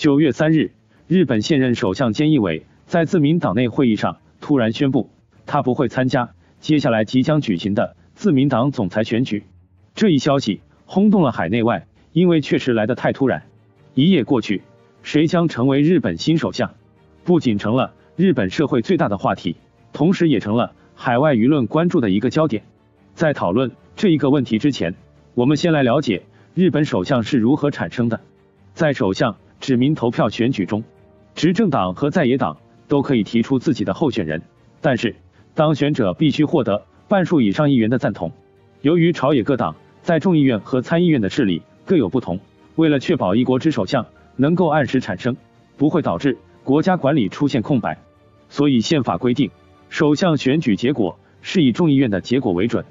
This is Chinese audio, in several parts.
九月三日，日本现任首相菅义伟在自民党内会议上突然宣布，他不会参加接下来即将举行的自民党总裁选举。这一消息轰动了海内外，因为确实来得太突然。一夜过去，谁将成为日本新首相，不仅成了日本社会最大的话题，同时也成了海外舆论关注的一个焦点。在讨论这一个问题之前，我们先来了解日本首相是如何产生的。在首相指名投票选举中，执政党和在野党都可以提出自己的候选人，但是当选者必须获得半数以上议员的赞同。由于朝野各党在众议院和参议院的势力各有不同，为了确保一国之首相能够按时产生，不会导致国家管理出现空白，所以宪法规定，首相选举结果是以众议院的结果为准。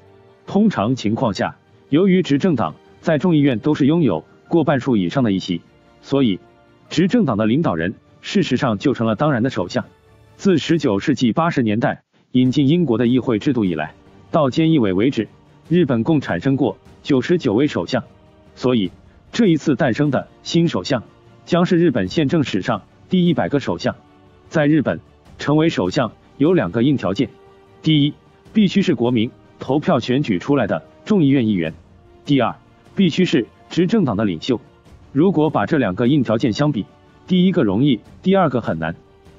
通常情况下，由于执政党在众议院都是拥有过半数以上的议席。所以，执政党的领导人事实上就成了当然的首相。自十九世纪八十年代引进英国的议会制度以来，到菅义伟为止，日本共产生过九十九位首相。所以，这一次诞生的新首相将是日本宪政史上第一百个首相。在日本，成为首相有两个硬条件：第一，必须是国民投票选举出来的众议院议员；第二，必须是执政党的领袖。如果把这两个硬条件相比，第一个容易，第二个很难。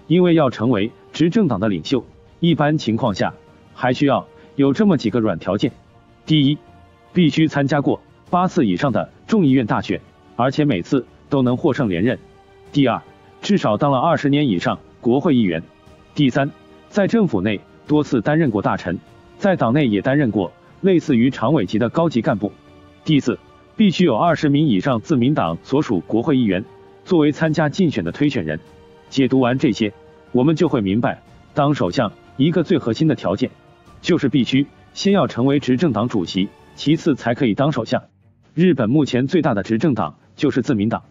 因为要成为执政党的领袖，一般情况下还需要有这么几个软条件：第一，必须参加过八次以上的众议院大选，而且每次都能获胜连任；第二，至少当了二十年以上国会议员；第三，在政府内多次担任过大臣，在党内也担任过类似于常委级的高级干部；第四。必须有二十名以上自民党所属国会议员作为参加竞选的推选人。解读完这些，我们就会明白，当首相一个最核心的条件就是必须先要成为执政党主席，其次才可以当首相。日本目前最大的执政党就是自民党，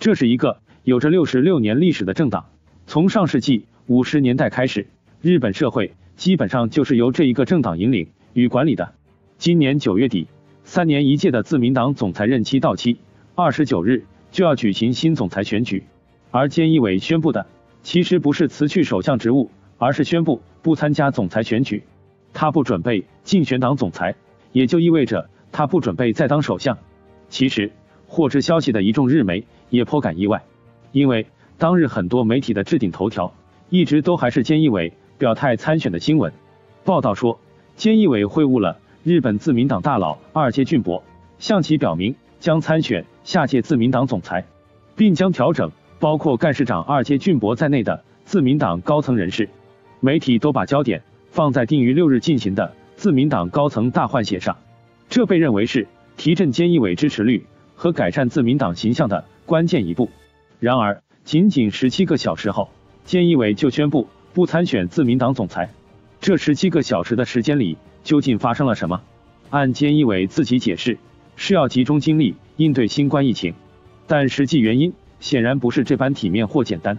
这是一个有着六十六年历史的政党。从上世纪五十年代开始，日本社会基本上就是由这一个政党引领与管理的。今年九月底。三年一届的自民党总裁任期到期，二十九日就要举行新总裁选举。而菅义伟宣布的其实不是辞去首相职务，而是宣布不参加总裁选举。他不准备竞选党总裁，也就意味着他不准备再当首相。其实获知消息的一众日媒也颇感意外，因为当日很多媒体的置顶头条一直都还是菅义伟表态参选的新闻。报道说，菅义伟会晤了。日本自民党大佬二阶俊博向其表明将参选下届自民党总裁，并将调整包括干事长二阶俊博在内的自民党高层人士。媒体都把焦点放在定于六日进行的自民党高层大换血上，这被认为是提振菅义伟支持率和改善自民党形象的关键一步。然而，仅仅十七个小时后，菅义伟就宣布不参选自民党总裁。这十七个小时的时间里。究竟发生了什么？按菅义伟自己解释，是要集中精力应对新冠疫情，但实际原因显然不是这般体面或简单。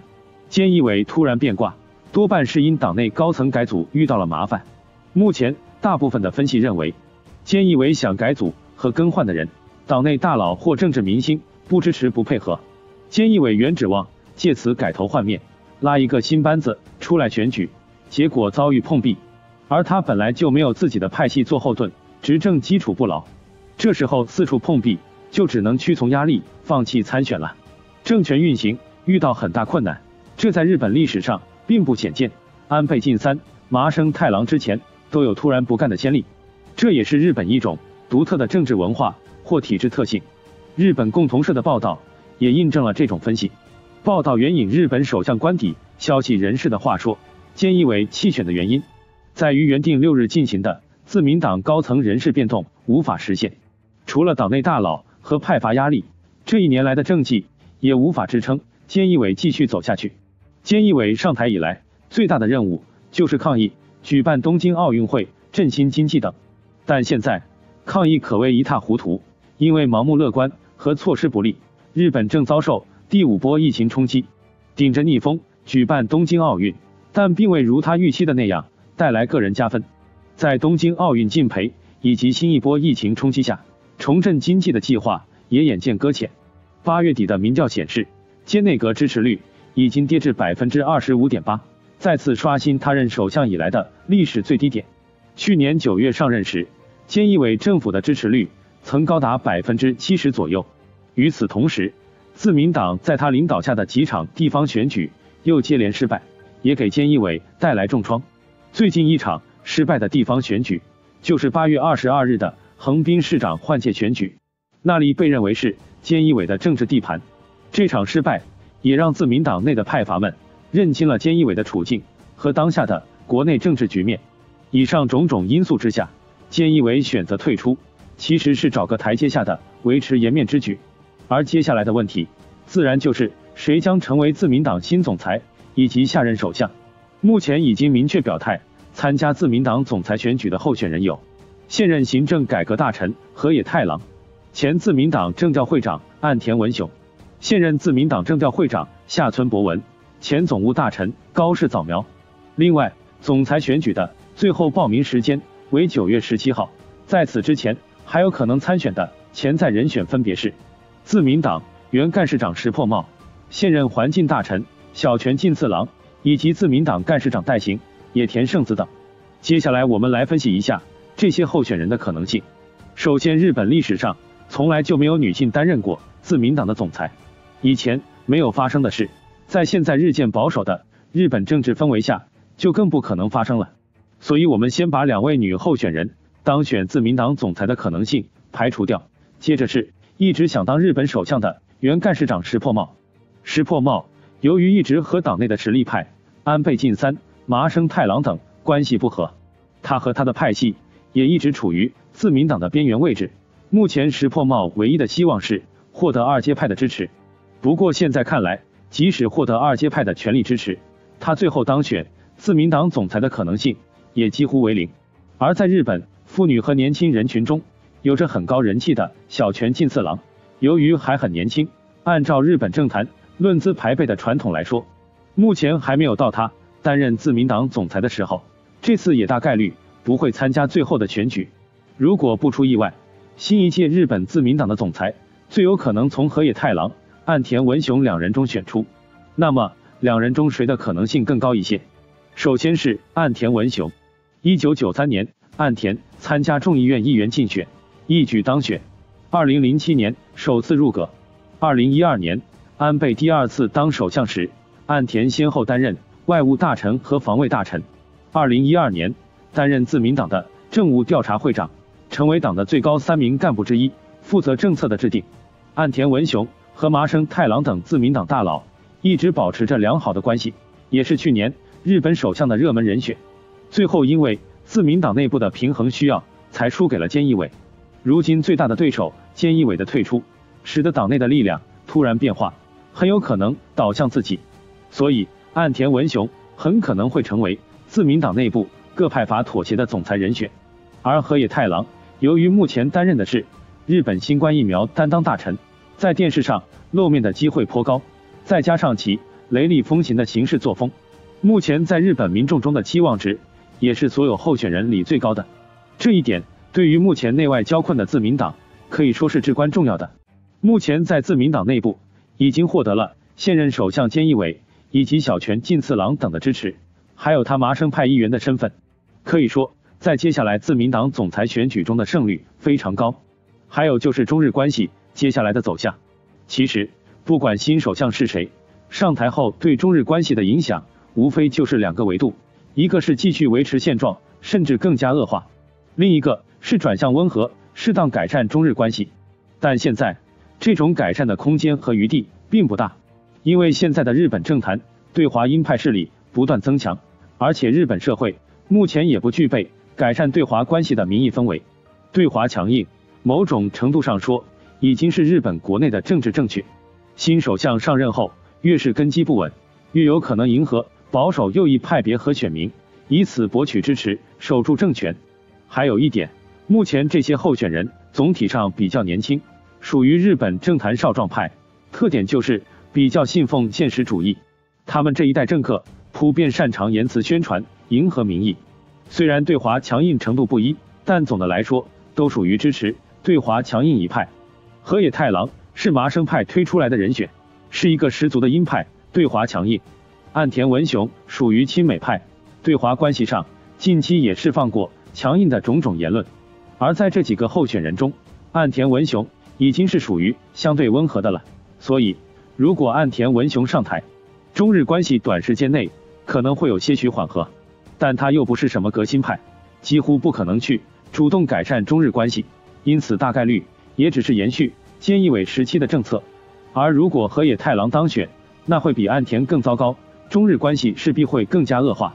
菅义伟突然变卦，多半是因党内高层改组遇到了麻烦。目前，大部分的分析认为，菅义伟想改组和更换的人，党内大佬或政治明星不支持不配合。菅义伟原指望借此改头换面，拉一个新班子出来选举，结果遭遇碰壁。而他本来就没有自己的派系做后盾，执政基础不牢，这时候四处碰壁，就只能屈从压力，放弃参选了。政权运行遇到很大困难，这在日本历史上并不鲜见。安倍晋三、麻生太郎之前都有突然不干的先例，这也是日本一种独特的政治文化或体制特性。日本共同社的报道也印证了这种分析。报道援引日本首相官邸消息人士的话说，菅义伟弃选的原因。在于原定六日进行的自民党高层人事变动无法实现，除了党内大佬和派阀压力，这一年来的政绩也无法支撑菅义伟继续走下去。菅义伟上台以来最大的任务就是抗议举办东京奥运会、振兴经济等，但现在抗议可谓一塌糊涂，因为盲目乐观和措施不利，日本正遭受第五波疫情冲击，顶着逆风举办东京奥运，但并未如他预期的那样。带来个人加分，在东京奥运禁赔以及新一波疫情冲击下，重振经济的计划也眼见搁浅。八月底的民调显示，菅内阁支持率已经跌至百分之二十五点八，再次刷新他任首相以来的历史最低点。去年九月上任时，菅义伟政府的支持率曾高达百分之七十左右。与此同时，自民党在他领导下的几场地方选举又接连失败，也给菅义伟带来重创。最近一场失败的地方选举，就是八月二十二日的横滨市长换届选举，那里被认为是菅义伟的政治地盘。这场失败也让自民党内的派阀们认清了菅义伟的处境和当下的国内政治局面。以上种种因素之下，菅义伟选择退出，其实是找个台阶下的维持颜面之举。而接下来的问题，自然就是谁将成为自民党新总裁以及下任首相。目前已经明确表态参加自民党总裁选举的候选人有：现任行政改革大臣河野太郎，前自民党政调会长岸田文雄，现任自民党政调会长下村博文，前总务大臣高市早苗。另外，总裁选举的最后报名时间为九月十七号，在此之前还有可能参选的潜在人选分别是。自民党原干事长石破茂，现任环境大臣小泉进次郎，以及自民党干事长代行野田圣子等。接下来我们来分析一下这些候选人的可能性。首先，日本历史上从来就没有女性担任过自民党的总裁，以前没有发生的事，在现在日渐保守的日本政治氛围下，就更不可能发生了。所以，我们先把两位女候选人当选自民党总裁的可能性排除掉。接着是。一直想当日本首相的原干事长石破茂，石破茂由于一直和党内的实力派安倍晋三、麻生太郎等关系不和，他和他的派系也一直处于自民党的边缘位置。目前石破茂唯一的希望是获得二阶派的支持，不过现在看来，即使获得二阶派的全力支持，他最后当选自民党总裁的可能性也几乎为零。而在日本妇女和年轻人群中，有着很高人气的小泉进次郎，由于还很年轻，按照日本政坛论资排辈的传统来说，目前还没有到他担任自民党总裁的时候。这次也大概率不会参加最后的选举。如果不出意外，新一届日本自民党的总裁最有可能从河野太郎、岸田文雄两人中选出。那么两人中谁的可能性更高一些？首先是岸田文雄。一九九三年，岸田参加众议院议员竞选。一举当选。二零零七年首次入阁。二零一二年安倍第二次当首相时，岸田先后担任外务大臣和防卫大臣。二零一二年担任自民党的政务调查会长，成为党的最高三名干部之一，负责政策的制定。岸田文雄和麻生太郎等自民党大佬一直保持着良好的关系，也是去年日本首相的热门人选。最后因为自民党内部的平衡需要，才输给了菅义伟。如今最大的对手菅义伟的退出，使得党内的力量突然变化，很有可能倒向自己，所以岸田文雄很可能会成为自民党内部各派阀妥协的总裁人选。而河野太郎由于目前担任的是日本新冠疫苗担当大臣，在电视上露面的机会颇高，再加上其雷厉风行的行事作风，目前在日本民众中的期望值也是所有候选人里最高的。这一点。对于目前内外交困的自民党，可以说是至关重要的。目前在自民党内部已经获得了现任首相菅义伟以及小泉进次郎等的支持，还有他麻生派议员的身份，可以说在接下来自民党总裁选举中的胜率非常高。还有就是中日关系接下来的走向。其实不管新首相是谁，上台后对中日关系的影响无非就是两个维度，一个是继续维持现状，甚至更加恶化，另一个。是转向温和，适当改善中日关系，但现在这种改善的空间和余地并不大，因为现在的日本政坛对华鹰派势力不断增强，而且日本社会目前也不具备改善对华关系的民意氛围。对华强硬，某种程度上说已经是日本国内的政治正确。新首相上任后，越是根基不稳，越有可能迎合保守右翼派别和选民，以此博取支持，守住政权。还有一点。目前这些候选人总体上比较年轻，属于日本政坛少壮派，特点就是比较信奉现实主义。他们这一代政客普遍擅长言辞宣传，迎合民意。虽然对华强硬程度不一，但总的来说都属于支持对华强硬一派。河野太郎是麻生派推出来的人选，是一个十足的鹰派，对华强硬。岸田文雄属于亲美派，对华关系上近期也释放过强硬的种种言论。而在这几个候选人中，岸田文雄已经是属于相对温和的了。所以，如果岸田文雄上台，中日关系短时间内可能会有些许缓和。但他又不是什么革新派，几乎不可能去主动改善中日关系，因此大概率也只是延续菅义伟时期的政策。而如果河野太郎当选，那会比岸田更糟糕，中日关系势必会更加恶化。